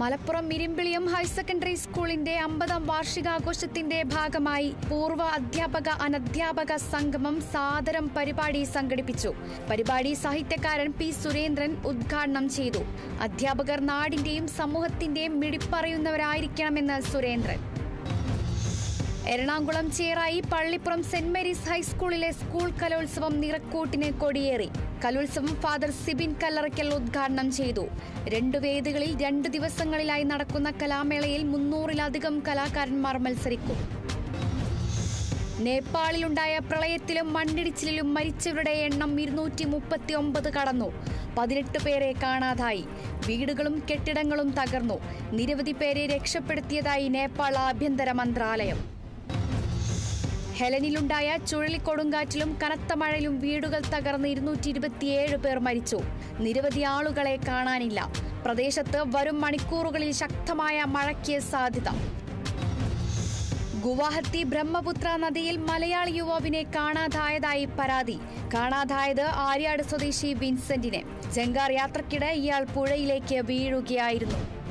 Malappuram മിരിമ്പിളിയം higher secondary സ്കൂളിന്റെ അമ്പതാം വാർഷികാഘോഷത്തിന്റെ ഭാഗമായി പൂർവ അധ്യാപക അനധ്യാപക സംഗമം സാദരം പരിപാടി സംഘടിപ്പിച്ചു. പരിപാടി സാഹിത്യകാരൻ പി സുരേന്ദ്രൻ ഉദ്ഘാടനം ചെയ്തു. അധ്യാപകർ നാടിന്റെയും സമൂഹത്തിന്റെയും മിടിപ്പറയുന്നവരായിരിക്കണമെന്ന് സുരേന്ദ്രൻ. എറണാകുളം ചേറായി പള്ളിപ്പുറം സെന്റ് മേരീസ് ഹൈസ്കൂളിലെ സ്കൂൾ കലോത്സവം നിറക്കൂട്ടിന് കൊടിയേറി. കലോത്സവം ഫാദർ സിബിൻ കല്ലറയ്ക്കൽ ഉദ്ഘാടനം ചെയ്തു. രണ്ടു വേദികളിൽ രണ്ടു ദിവസങ്ങളിലായി നടക്കുന്ന കലാമേളയിൽ മുന്നൂറിലധികം കലാകാരന്മാർ മത്സരിക്കും. നേപ്പാളിലുണ്ടായ പ്രളയത്തിലും മണ്ണിടിച്ചിലും മരിച്ചവരുടെ എണ്ണം ഇരുന്നൂറ്റി മുപ്പത്തി ഒമ്പത് കടന്നു. പതിനെട്ട് പേരെ കാണാതായി. വീടുകളും കെട്ടിടങ്ങളും തകർന്നു. നിരവധി പേരെ രക്ഷപ്പെടുത്തിയതായി നേപ്പാൾ ആഭ്യന്തര മന്ത്രാലയം. ഹെലനിലുണ്ടായ ചുഴലിക്കൊടുങ്കാറ്റിലും കനത്ത മഴയിലും വീടുകൾ തകർന്ന് ഇരുന്നൂറ്റി ഇരുപത്തിയേഴ് പേർ മരിച്ചു. നിരവധി ആളുകളെ കാണാനില്ല. പ്രദേശത്ത് വരും മണിക്കൂറുകളിൽ ശക്തമായ മഴയ്ക്ക് സാധ്യത. ഗുവാഹത്തി ബ്രഹ്മപുത്ര നദിയിൽ മലയാളി യുവാവിനെ കാണാതായതായി പരാതി. കാണാതായത് ആര്യാട് സ്വദേശി വിൻസെന്റിനെ. ജങ്കാർ യാത്രക്കിടെ ഇയാൾ പുഴയിലേക്ക് വീഴുകയായിരുന്നു.